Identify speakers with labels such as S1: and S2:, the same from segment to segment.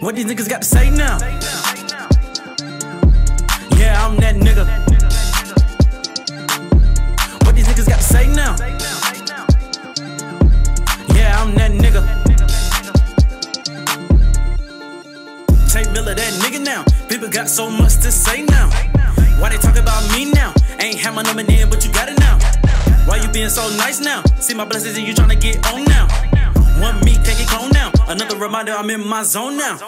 S1: What these niggas got to say now? Yeah, I'm that nigga. What these niggas got to say now? Yeah, I'm that nigga. J Milla, that nigga now. People got so much to say now. Why they talk about me now? Ain't have my number in, but you got it now. Why you being so nice now? See my blessings and you tryna get on now. One me, can't get now. Another reminder, I'm in my zone now.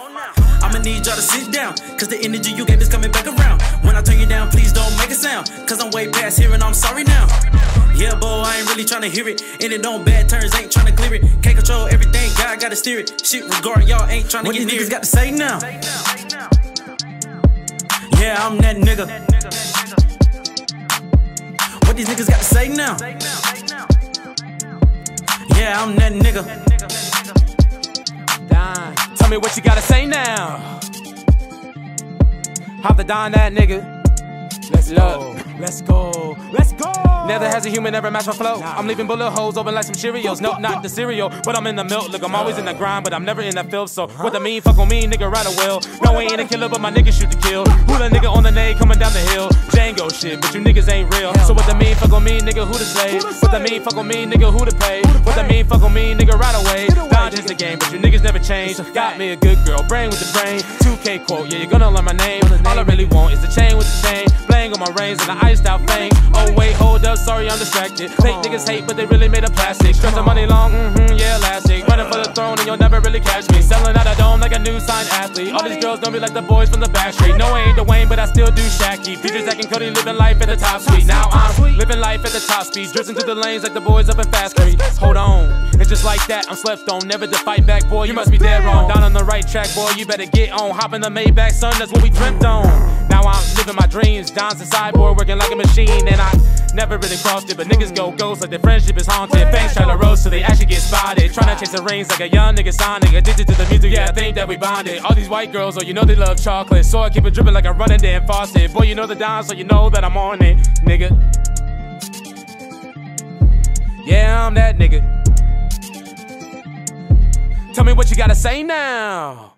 S1: I'ma need y'all to sit down, cause the energy you gave is coming back around. When I turn you down, please don't make a sound, cause I'm way past here and I'm sorry now. Yeah, boy, I ain't really tryna hear it. Ended on bad turns, ain't tryna clear it. Can't control everything, God gotta steer it. Shit regarding y'all ain't tryna what get near it. got to say now? Yeah, I'm that nigga. What these niggas got to say now? Yeah, I'm that nigga.
S2: Don, tell me what you gotta say now. Hop Tha Don that nigga. Let's go. Let's go. Let's go. Never has a human ever matched my flow. I'm leaving bullet holes open like some Cheerios. Nope, not the cereal, but I'm in the milk. Look, I'm always in the grind, but I'm never in the filth. So what the mean, fuck on me, nigga, ride a wheel. No, I ain't a killer, but my nigga shoot to kill. Who the nigga on the nade coming down the hill? Django shit, but you niggas ain't real. So what the mean, fuck on me, nigga, who to say? What the mean, fuck on me, nigga, who to pay? What the mean, fuck on me, nigga, right away. Dodge is the game, but you niggas never change. Got me a good girl, brain with the brain. 2K quote, yeah, you're gonna learn my name. All I really want is the chain my reins and I iced out fang. Oh wait, hold up, sorry I'm distracted. Fake niggas hate, but they really made of plastic. Stretch the money long, mm-hmm, yeah, elastic. Running for the throne and you'll never really catch me. Selling out a dome like a new signed athlete. All these girls don't be like the boys from the back street. No, I ain't Dwayne, but I still do Shaqy. Features acting Cody, living life at the top speed. Now I'm living life at the top speed. Drifting through the lanes like the boys up in Fast Creek. Hold and just like that, I'm slept on. Never to fight back, boy, you must be dead wrong. Down on the right track, boy, you better get on. Hop in the Maybach, son, that's what we dreamt on. Now I'm living my dreams. Don's a cyborg, working like a machine, and I Never really crossed it, but niggas go ghost like their friendship is haunted. Fangs try to roast so they actually get spotted. Trying to chase the rings like a young nigga Sonic. Addicted to the music, yeah, I think that we bonded. All these white girls, oh, you know they love chocolate. So I keep it dripping like a running damn faucet. Boy, you know the dime, so you know that I'm on it, nigga. Yeah, I'm that nigga. Tell me what you gotta say now.